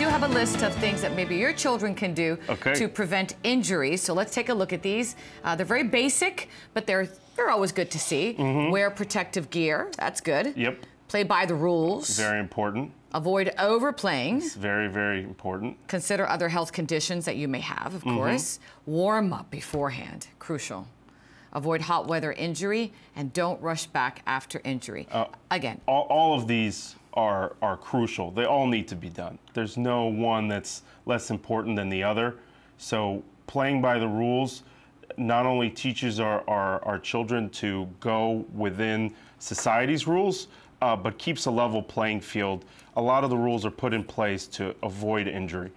do have a list of things that maybe your children can do Okay. to prevent injuries. So let's take a look at these. Uh, they're very basic, but they're they're always good to see. Wear protective gear. That's good. Yep. Play by the rules. Very important. Avoid overplaying. It's very, very important. Consider other health conditions that you may have, of course. Warm up beforehand. Crucial. Avoid hot weather injury and don't rush back after injury. Uh, Again, All, all of these are, are crucial. They all need to be done. There's no one that's less important than the other. So playing by the rules not only teaches our, our, our children to go within society's rules, uh, but keeps a level playing field. A lot of the rules are put in place to avoid injury.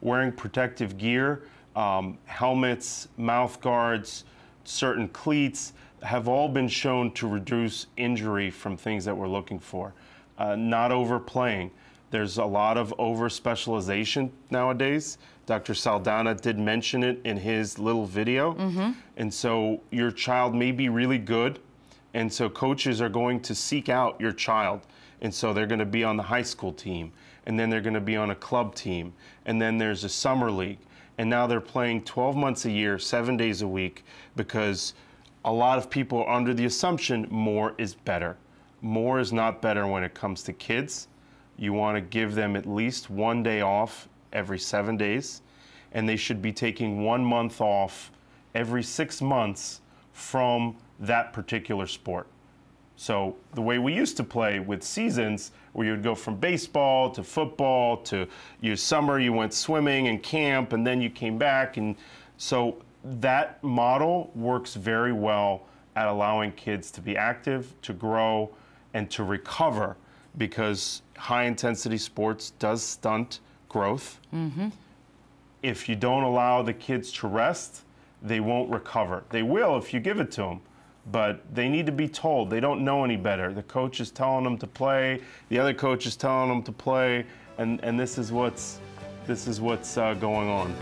Wearing protective gear, um, helmets, mouth guards, certain cleats have all been shown to reduce injury from things that we're looking for. Uh, not overplaying. There's a lot of over specialization nowadays. Dr. Saldana did mention it in his little video. And so your child may be really good. And so coaches are going to seek out your child. And so they're going to be on the high school team. And then they're going to be on a club team. And then there's a summer league. And now they're playing 12 months a year, seven days a week, because a lot of people are under the assumption more is better. More is not better when it comes to kids. You want to give them at least one day off every seven days, and they should be taking one month off every six months from that particular sport. So the way we used to play with seasons, where you would go from baseball to football to your summer, you went swimming and camp, and then you came back, and so that model works very well at allowing kids to be active, to grow, and to recover, because high intensity sports does stunt growth. If you don't allow the kids to rest, they won't recover. They will if you give it to them but they need to be told. They don't know any better. The coach is telling them to play, the other coach is telling them to play, and, and this is what's this is what's uh, going on.